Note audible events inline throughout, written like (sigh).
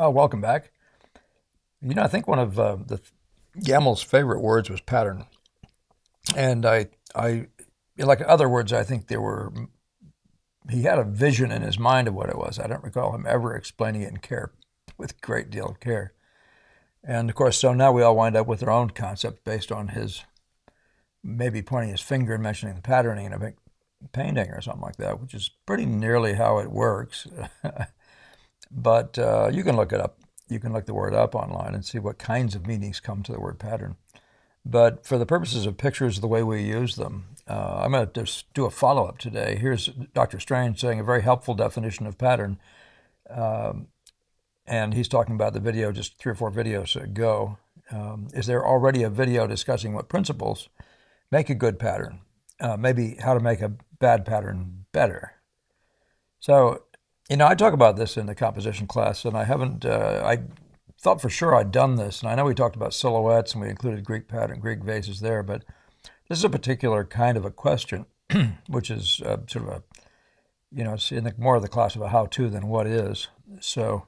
Oh, welcome back. You know, I think one of uh, the Gammell's favorite words was pattern, and I, I, like other words, I think there were. He had a vision in his mind of what it was. I don't recall him ever explaining it in care, with great deal of care. And of course, so now we all wind up with our own concept based on his maybe pointing his finger and mentioning the patterning in a painting or something like that, which is pretty nearly how it works. (laughs) but uh, you can look it up. You can look the word up online and see what kinds of meanings come to the word pattern. But for the purposes of pictures, the way we use them, uh, I'm going to just do a follow up today. Here's Dr. Strange saying a very helpful definition of pattern. Um, and he's talking about the video just three or four videos ago. Um, is there already a video discussing what principles make a good pattern? Uh, maybe how to make a bad pattern better. So, you know, I talk about this in the composition class, and I haven't. Uh, I thought for sure I'd done this, and I know we talked about silhouettes and we included Greek pattern, Greek vases there, but this is a particular kind of a question, (clears throat) which is uh, sort of a, you know, it's in the, more of the class of a how-to than what is. So,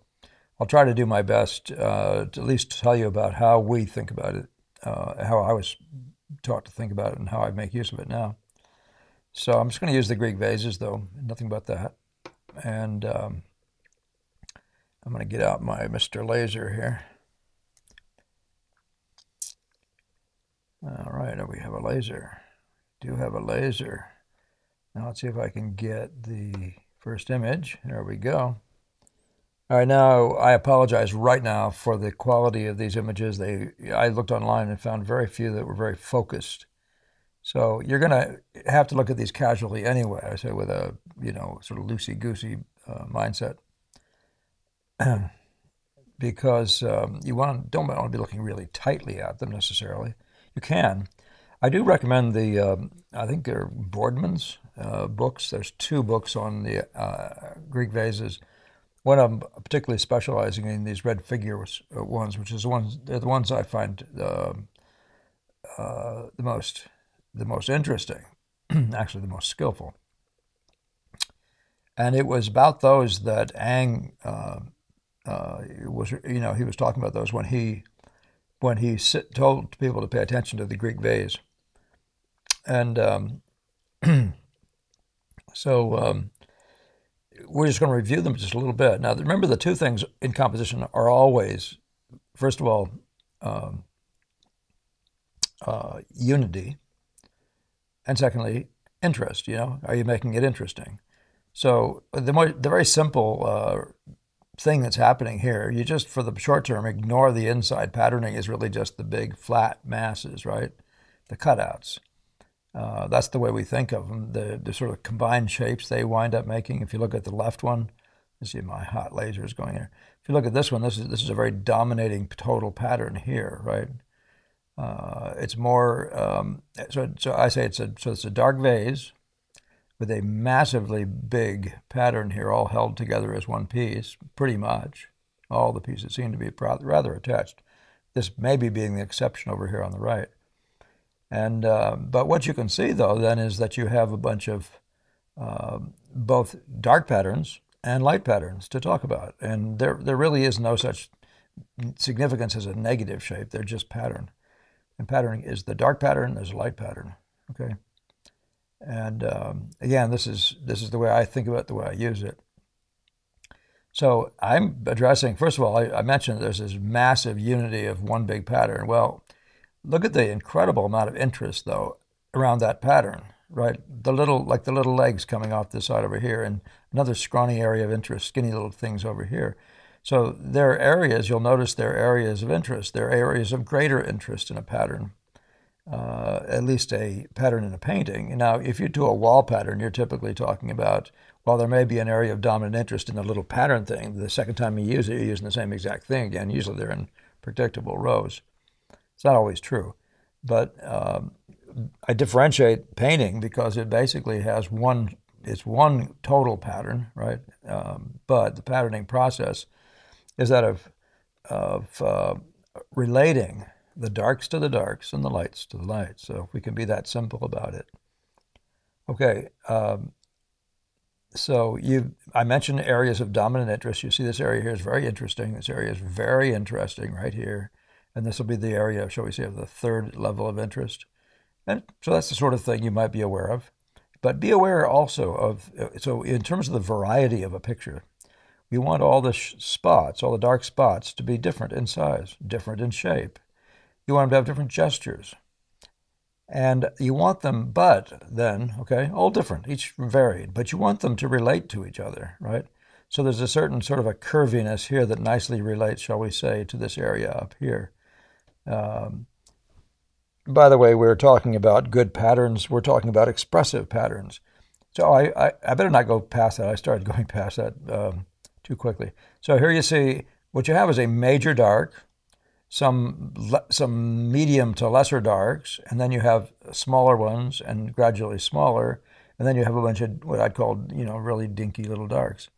I'll try to do my best uh, to at least tell you about how we think about it, uh, how I was taught to think about it, and how I make use of it now. So I'm just going to use the Greek vases, though, nothing but that. And um, I'm going to get out my Mr. Laser here. All right, we have a laser. Do have a laser. Now let's see if I can get the first image. There we go. All right, now I apologize right now for the quality of these images. They, I looked online and found very few that were very focused. So you're going to have to look at these casually anyway. I say with a you know sort of loosey goosey uh, mindset, (clears throat) because um, you want don't want to be looking really tightly at them necessarily. You can. I do recommend the um, I think they're Boardman's uh, books. There's two books on the uh, Greek vases one of them particularly specializing in these red figure uh, ones, which is the ones they're the ones I find uh, uh, the most the most interesting, (clears throat) actually the most skillful. And it was about those that Ang uh, uh, was, you know, he was talking about those when he when he sit, told people to pay attention to the Greek vase. And um, (clears throat) so um, we're just going to review them just a little bit. Now, remember the two things in composition are always, first of all, um, uh, unity, and secondly, interest. You know, are you making it interesting? So the the very simple uh, thing that's happening here, you just for the short term ignore the inside patterning is really just the big flat masses, right? The cutouts. Uh, that's the way we think of them. The, the sort of combined shapes they wind up making. If you look at the left one, you see my hot laser is going here. If you look at this one, this is this is a very dominating total pattern here, right? Uh, it's more um, so. So I say it's a so it's a dark vase with a massively big pattern here, all held together as one piece, pretty much. All the pieces seem to be rather attached. This maybe being the exception over here on the right. And uh, but what you can see though then is that you have a bunch of uh, both dark patterns and light patterns to talk about, and there there really is no such significance as a negative shape. They're just pattern, and patterning is the dark pattern. There's a light pattern. Okay, and um, again, this is this is the way I think about it, the way I use it. So I'm addressing first of all, I, I mentioned there's this massive unity of one big pattern. Well Look at the incredible amount of interest, though, around that pattern, right? The little, like the little legs coming off the side over here, and another scrawny area of interest, skinny little things over here. So there are areas, you'll notice there are areas of interest. There are areas of greater interest in a pattern, uh, at least a pattern in a painting. Now, if you do a wall pattern, you're typically talking about, while there may be an area of dominant interest in a little pattern thing, the second time you use it, you're using the same exact thing again. Usually they're in predictable rows. It's not always true, but um, I differentiate painting because it basically has one. It's one total pattern, right? Um, but the patterning process is that of of uh, relating the darks to the darks and the lights to the lights. So we can be that simple about it. Okay. Um, so you, I mentioned areas of dominant interest. You see this area here is very interesting. This area is very interesting right here. And this will be the area, shall we say, of the third level of interest. And so that's the sort of thing you might be aware of. But be aware also of, so in terms of the variety of a picture, we want all the spots, all the dark spots, to be different in size, different in shape. You want them to have different gestures. And you want them, but then, okay, all different, each varied, but you want them to relate to each other, right? So there's a certain sort of a curviness here that nicely relates, shall we say, to this area up here. Um, by the way, we're talking about good patterns. We're talking about expressive patterns. So I, I, I better not go past that. I started (laughs) going past that um, too quickly. So here you see what you have is a major dark, some some medium to lesser darks, and then you have smaller ones and gradually smaller, and then you have a bunch of what I'd call you know really dinky little darks,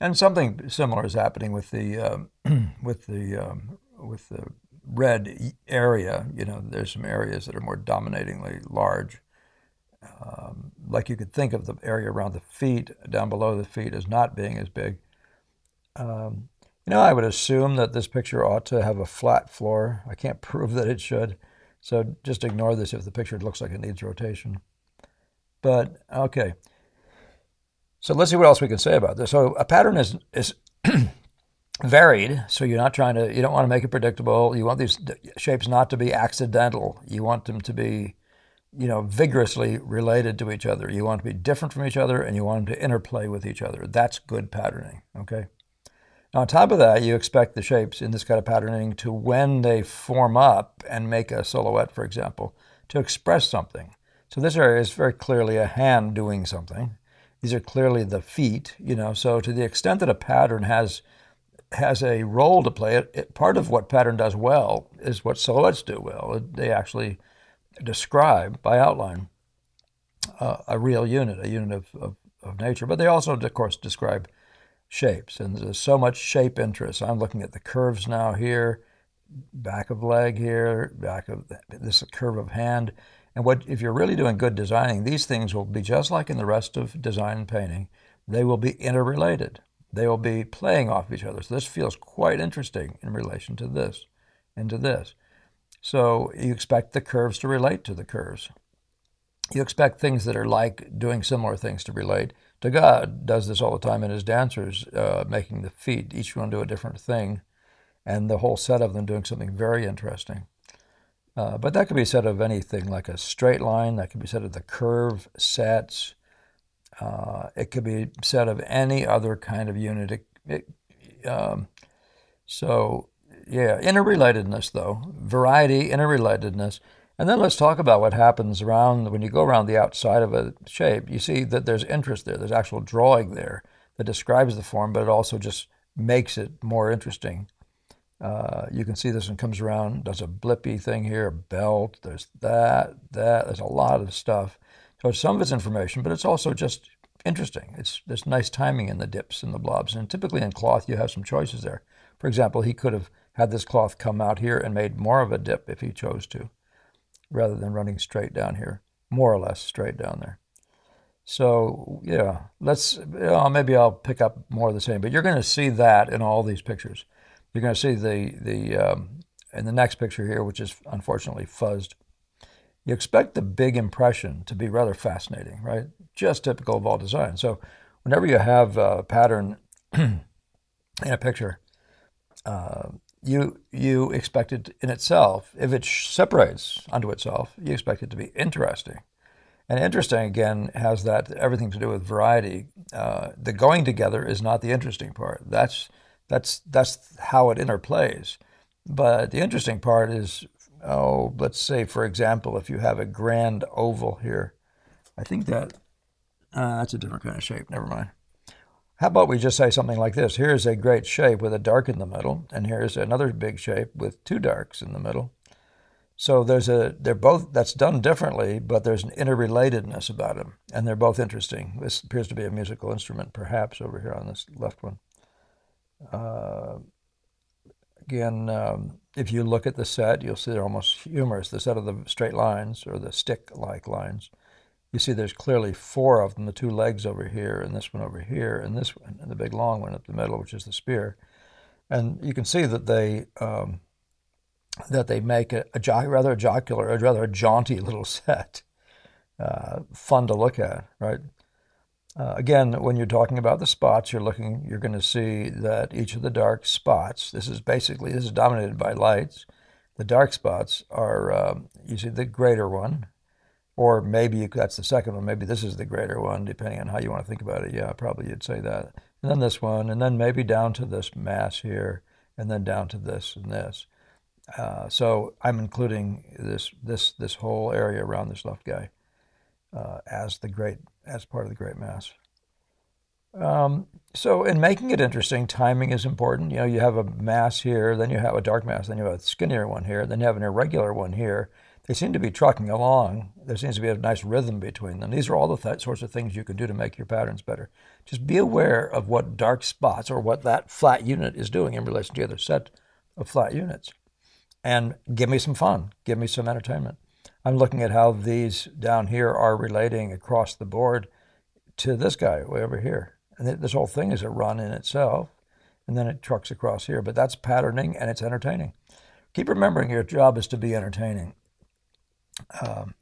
and something similar is happening with the um, (clears throat) with the um, with the red area. You know, there's some areas that are more dominatingly large. Um, like you could think of the area around the feet, down below the feet, as not being as big. Um, you know, I would assume that this picture ought to have a flat floor. I can't (laughs) prove that it should, so just ignore this if the picture looks like it needs rotation. But, okay. So let's see what else we can say about this. So a pattern is, is (clears throat) varied, so you're not trying to, you don't want to make it predictable. You want these shapes not to be accidental. You want them to be, you know, vigorously related to each other. You want to be different from each other, and you want them to interplay with each other. That's good patterning, okay? Now, on top of that, you expect the shapes in this kind of patterning to, when they form up and make a silhouette, for example, to express something. So this area is very clearly a hand doing something. These are clearly the feet, you know. So to the extent that a pattern has has a role to play, it, it part of what pattern does well is what silhouettes do well. They actually describe by outline uh, a real unit, a unit of, of, of nature. But they also, of course, describe shapes. And there's so much shape interest. I'm looking at the curves now here, back of leg here, back of this curve of hand. And what if you're really doing good designing, these things will be just like in the rest of design and painting. They will be interrelated. They will be playing off each other. So this feels quite interesting in relation to this and to this. So you expect the curves to relate to the curves. You expect things that are like doing similar things to relate Degas does this all the time in his dancers, uh, making the feet each one do a different thing, and the whole set of them doing something very interesting. Uh, but that could be said of anything like a straight line. That could be said of the curve sets. Uh, it could be said of any other kind of unit. It, it, um, so, yeah, interrelatedness though, variety, interrelatedness. And then let's talk about what happens around when you go around the outside of a shape. You see that there's interest there. There's actual drawing there that describes the form, but it also just makes it more interesting. Uh, you can see this one comes around, does a blippy thing here, a belt. There's that, that. There's a lot of stuff. So some of it's information, but it's also just interesting. It's there's nice timing in the dips and the blobs, and typically in cloth you have some choices there. For example, he could have had this cloth come out here and made more of a dip if he chose to rather than running straight down here, more or less straight down there. So yeah, let's, know, maybe I'll pick up more of the same, but you're going to see that in all these pictures. You're going to see the, the um, in the next picture here, which is unfortunately fuzzed. You expect the big impression to be rather fascinating, right? Just typical of all design. So whenever you have a pattern (clears throat) in a picture, uh, you you expect it in itself, if it separates unto itself, you expect it to be interesting. And interesting again has that everything to do with variety. Uh, the going together is not the interesting part. That's that's that's how it interplays. But the interesting part is, oh, let's say for example, if you have a grand oval here, I think that uh, that's a different kind of shape. Never mind. How about we just say something like this? Here's a great shape with a dark in the middle, and here's another big shape with two darks in the middle. So there's a they're both that's done differently, but there's an interrelatedness about them, and they're both interesting. This appears to be a musical instrument, perhaps over here on this left one. Uh, again, um, if you look at the set, you'll see they're almost humorous. The set of the straight lines or the stick-like lines you see there's clearly four of them, the two legs over here, and this one over here, and this one, and the big long one up the middle, which is the spear. And you can see that they um, that they make a, a jo- rather a jocular, a rather a jaunty little (laughs) set, uh, fun to look at, right? Uh, again, when you're talking about the spots, you're looking, you're going to see that each of the dark spots. This is basically this is dominated by lights. The dark spots are um, you see the greater one, or maybe that's the second one. Maybe this is the greater one, depending on how you want to think about it. Yeah, probably you'd say that. And then this one, and then maybe down to this mass here, and then down to this and this. Uh, so I'm including this this this whole area around this left guy uh, as the great as part of the great mass. Um, so in making it interesting, timing is important. You know, you have a mass here, then you have a dark mass, then you have a skinnier one here, then you have an irregular one here. They seem to be trucking along. There seems to be a nice rhythm between them. These are all the th- sorts of things you can do to make your patterns better. Just be aware of what dark spots or what that flat unit is doing in relation to the other set of flat units and give me some fun, give me some entertainment. I'm looking at how these down here are relating across the board to this guy way over here. And this whole thing is a run in itself, and then it trucks across here. But that's patterning and it's entertaining. Keep remembering your job is to be entertaining. Um,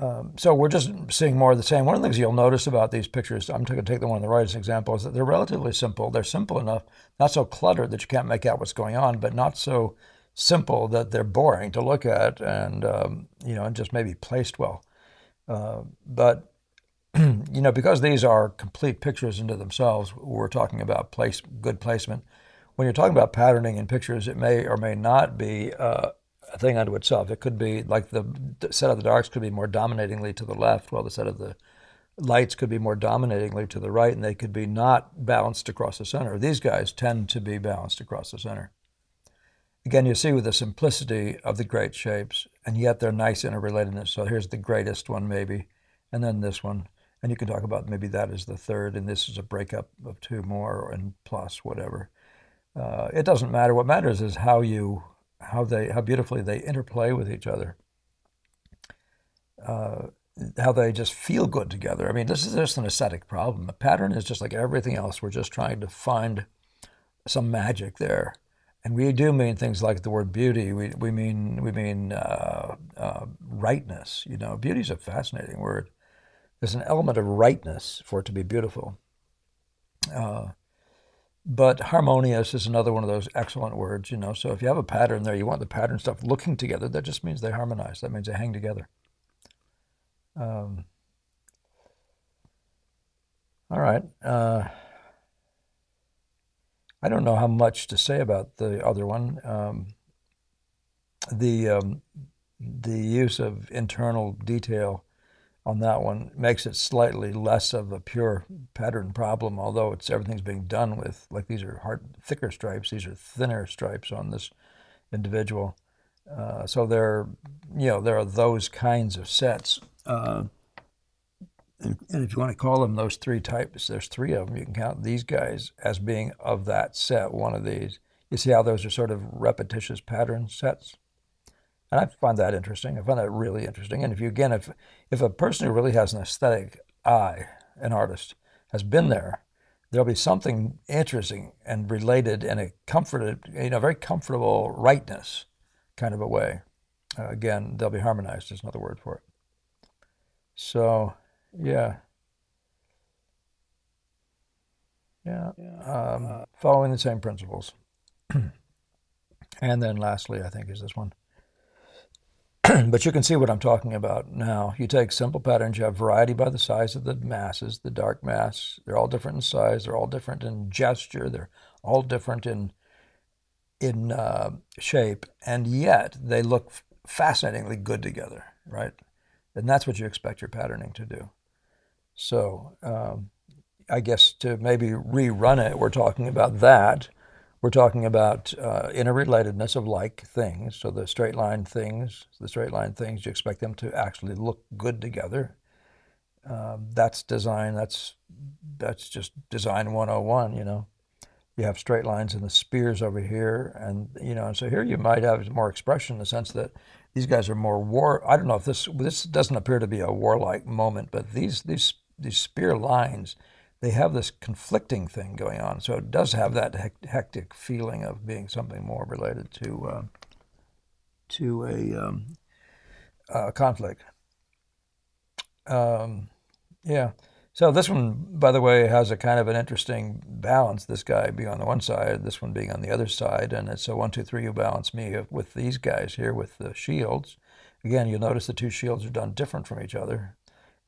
um, so we're just seeing more of the same. One of the things you'll notice about these pictures, I'm going to take the one on the right as an example, is that they're relatively simple. They're simple enough, not so cluttered that you can't make out what's going on, but not so simple that they're boring to look at and um, you know and just maybe placed well. Uh, but (clears throat) you know because these are complete pictures into themselves, we're talking about place good placement. When you're talking about patterning in pictures, it may or may not be uh, a thing unto itself. It could be like the set of the darks could be more dominatingly to the left, while the set of the lights could be more dominatingly to the right, and they could be not balanced across the center. These guys tend to be balanced across the center. Again, you see with the simplicity of the great shapes, and yet they're nice interrelatedness. So here's the greatest one, maybe, and then this one. And you can talk about maybe that is the third, and this is a breakup of two more and plus whatever. Uh, it doesn't matter. What matters is how you, how they, how beautifully they interplay with each other. Uh, how they just feel good together. I mean, this is just an aesthetic problem. A pattern is just like everything else. We're just trying to find some magic there and we do mean things like the word beauty. We, we mean we mean uh, uh, rightness. You know, beauty is a fascinating word. There's an element of rightness for it to be beautiful. Uh, but harmonious is another one of those excellent words. You know, so if you have a pattern there, you want the pattern stuff looking together. That just means they harmonize. That means they hang together. Um, all right. Uh, I don't know how much to say about the other one. Um, the um, the use of internal detail on that one makes it slightly less of a pure pattern problem, although it's everything's being done with like these are hard, thicker stripes. These are thinner stripes on this individual. Uh, so there, you know, there are those kinds of sets. Uh, and, and, if you want to call them those three types, there's three of them. You can count these guys as being of that set, one of these. You see how those are sort of repetitious pattern sets? And I find that interesting. I find that really interesting. And if you, again, if, if a person who really has an aesthetic eye, an artist, has been there, there'll be something interesting and related in a comforted, you know, very comfortable rightness kind of a way. Uh, again, they'll be harmonized, is another word for it. So, yeah. Yeah. Um, uh, following the same principles. (clears throat) and then lastly, I think, is this one. (clears throat) but you can see what I'm talking about now. You take simple patterns, you have variety by the size of the masses, the dark mass. They're all different in size, they're all different in gesture, they're all different in in uh, shape, and yet they look fascinatingly good together, right? And that's what you expect your patterning to do. So um, I guess to maybe rerun it, we're talking about that. We're talking about uh, interrelatedness of like things. So the straight line things, the straight line things, you expect them to actually look good together. Um, that's design. That's that's just design 101. You know, you have straight lines and the spears over here, and you know, and so here you might have more expression in the sense that these guys are more war. I don't know if this this doesn't appear to be a warlike moment, but these these these spear lines, they have this conflicting thing going on. So it does have that hectic feeling of being something more related to uh, to a um, uh, conflict. Um, yeah. So this one, by the way, has a kind of an interesting balance. This guy being on the one side, this one being on the other side, and it's a one, two, three. You balance me with these guys here with the shields. Again, you'll notice the two shields are done different from each other,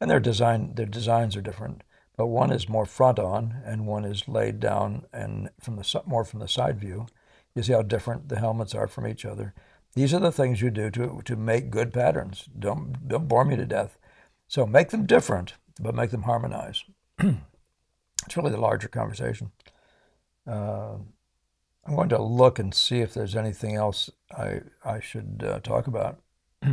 and their design, their designs are different. But one is more front on, and one is laid down and from the more from the side view. You see how different the helmets are from each other. These are the things you do to to make good patterns. Don't don't bore me to death. So make them different but make them harmonize. (clears throat) it's really the larger conversation. Uh, I'm going to look and see if there's anything else I I should uh, talk about. (clears throat)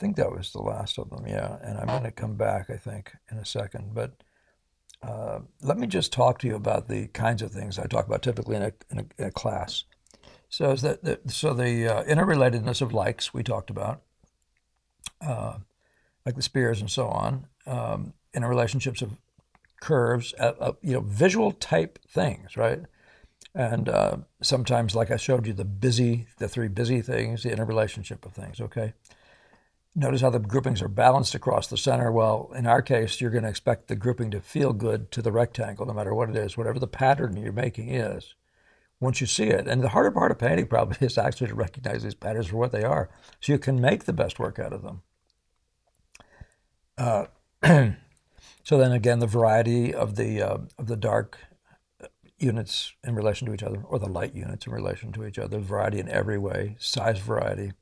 I think that was the last of them, yeah. And I'm going to come back, I think, in a second. But uh, let me just talk to you about the kinds of things I talk about typically in a, in a, in a class. So, is that the, so the uh, interrelatedness of likes we talked about. Uh, like the spears and so on, um, in relationships of curves, uh, uh, you know, visual type things, right? And uh, sometimes, like I showed you, the busy, the three busy things, the interrelationship of things, okay? Notice how the groupings are balanced across the center. Well, in our case, you're going to expect the grouping to feel good to the rectangle, no matter what it is, whatever the pattern you're making is. Once you see it, and the harder part of painting probably (laughs) is actually to recognize these patterns for what they are, so you can make the best work out of them. Uh, (clears throat) so then again, the variety of the uh, of the dark units in relation to each other, or the light units in relation to each other, variety in every way, size variety,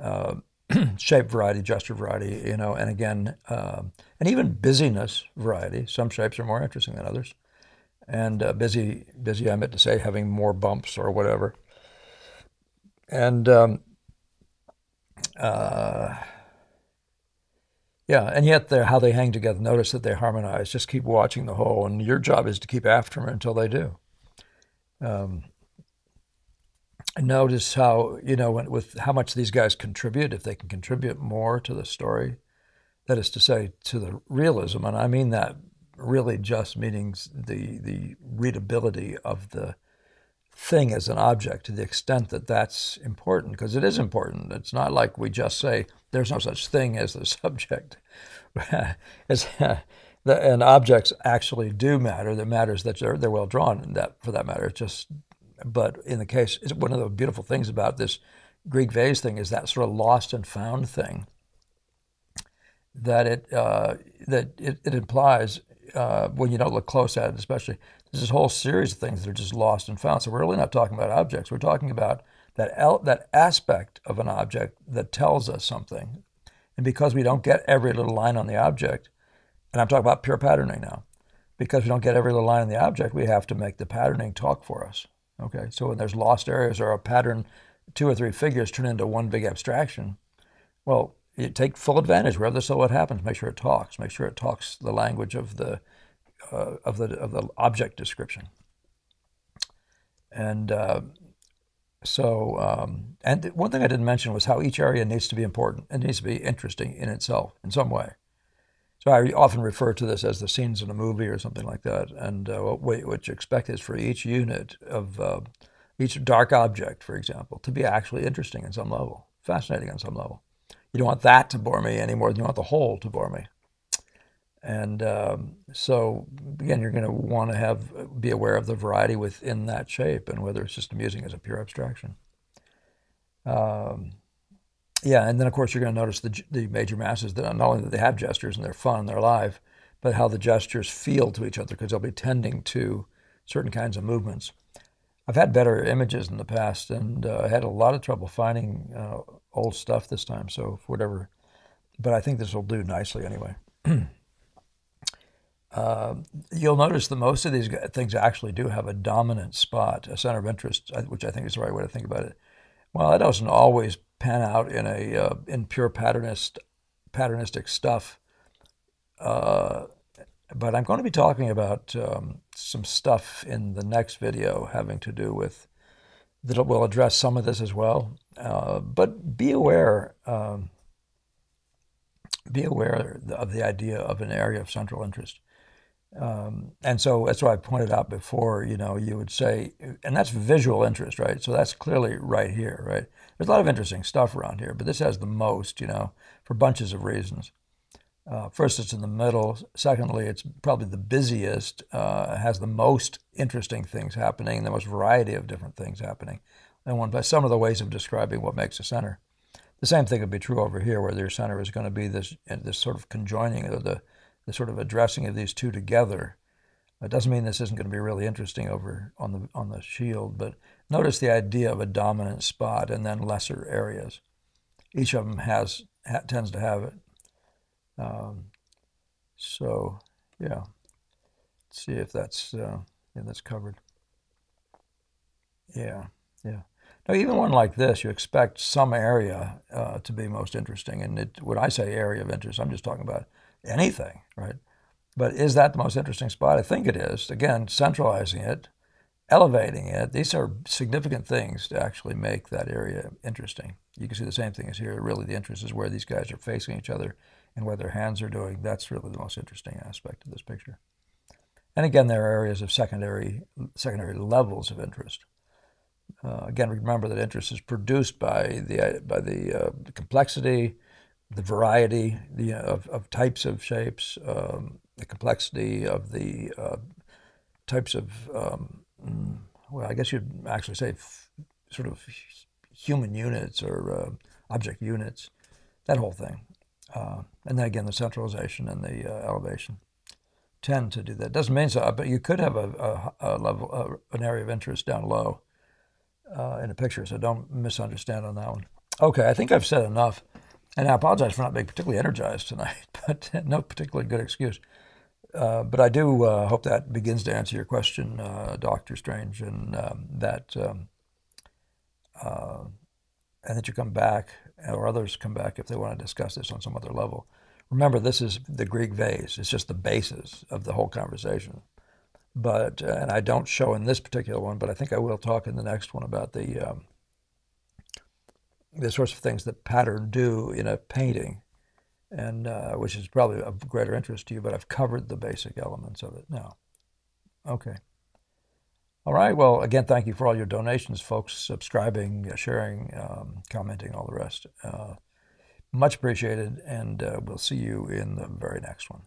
uh, (clears throat) shape variety, gesture variety, you know, and again, uh, and even busyness variety. Some shapes are more interesting than others, and uh, busy, busy. I meant to say having more bumps or whatever, and. Um, uh, yeah, and yet how they hang together. Notice that they harmonize. Just keep watching the whole, and your job is to keep after them until they do. Um, notice how you know when, with how much these guys contribute. If they can contribute more to the story, that is to say, to the realism, and I mean that really just meaning the the readability of the thing as an object to the extent that that's important, because it is important. It's not like we just say there's no such thing as the (laughs) subject. (laughs) as, the, and objects actually do matter. That matters that they're, they're well drawn, that for that matter, it's just. But in the case, one of the beautiful things about this Greek vase thing is that sort of lost and found thing. That it uh, that it, it implies uh, when you don't look close at it, especially there's this whole series of things that are just lost and found. So we're really not talking about objects. We're talking about that, el- that aspect of an object that tells us something. And because we don't get every little line on the object, and I'm talking about pure patterning now, because we don't get every little line on the object, we have to make the patterning talk for us. Okay, so when there's lost areas or a pattern, two or three figures turn into one big abstraction, well, you take full advantage wherever the what happens. Make sure it talks. Make sure it talks the language of the uh, of the of the object description. And uh, so, um, and one thing I didn't mention was how each area needs to be important. It needs to be interesting in itself in some way. So I often refer to this as the scenes in a movie or something like that. And uh, what, what you expect is for each unit of uh, each dark object, for example, to be actually interesting in some level, fascinating on some level. You don't want that to bore me any more than you want the whole to bore me. And um, so, again, you're going to want to have be aware of the variety within that shape and whether it's just amusing as a pure abstraction. Um, yeah, and then of course you're going to notice the, the major masses that not only that they have gestures and they're fun, and they're alive, but how the gestures feel to each other because they'll be tending to certain kinds of movements. I've had better images in the past, and uh, I had a lot of trouble finding uh, old stuff this time. So whatever, but I think this will do nicely anyway. (clears throat) Uh, you'll notice that most of these things actually do have a dominant spot, a center of interest, uh, which I think is the right way to think about it. Well, it doesn't always pan out in a uh, in pure patternist patternistic stuff. Uh, but I'm going to be talking about um, some stuff in the next video having to do with that will address some of this as well. Uh, but be aware, um, be aware of the idea of an area of central interest. Um, and so that's why I pointed out before, you know, you would say, and that's visual interest, right? So that's clearly right here, right? There's a lot of interesting stuff around here, but this has the most, you know, for bunches of reasons. Uh, first, it's in the middle. Secondly, it's probably the busiest, uh, has the most interesting things happening, the most variety of different things happening. And one by some of the ways of describing what makes a center. The same thing would be true over here, where your center is going to be this this sort of conjoining of the the sort of addressing of these two together. It doesn't mean this isn't going to be really interesting over on the on the shield, but notice the idea of a dominant spot and then lesser areas. Each of them has ha, tends to have it. Um, so, yeah. Let's see if that's uh, that's covered. Yeah, yeah. Now, even one like this, you expect some area uh, to be most interesting. And it, when I say area of interest, I'm just talking about anything, right? But is that the most interesting spot? I think it is. Again, centralizing it, elevating it, these are significant things to actually make that area interesting. You can see the same thing as here. Really, the interest is where these guys are facing each other and what their hands are doing. That's really the most interesting aspect of this picture. And again, there are areas of secondary, secondary levels of interest. Uh, again, remember that interest is produced by the, by the uh, complexity, the variety the, of, of types of shapes, um, the complexity of the uh, types of, um, mm, well, I guess you'd actually say sort of human units or uh, object units, that whole thing. Uh, and then again, the centralization and the uh, elevation tend to do that. Doesn't mean so, but you could have a, a, a level, an area of interest down low uh, in a picture, so don't misunderstand on that one. Okay, I think I've said enough. And I apologize for not being particularly energized tonight, (laughs) but no particularly good excuse. Uh, but I do uh, hope that begins to answer your question, uh, Doctor Strange, and um, that um, uh, and that you come back, or others come back if they want to discuss this on some other level. Remember, this is the Greek vase; it's just the basis of the whole conversation. But uh, and I don't show in this particular one, but I think I will talk in the next one about the um, the sorts of things that pattern do in a painting, and uh, which is probably of greater interest to you. But I've covered the basic elements of it now. Okay. All right. Well, again, thank you for all your donations, folks, subscribing, uh, sharing, um, commenting, all the rest. Uh, much appreciated, and uh, we'll see you in the very next one.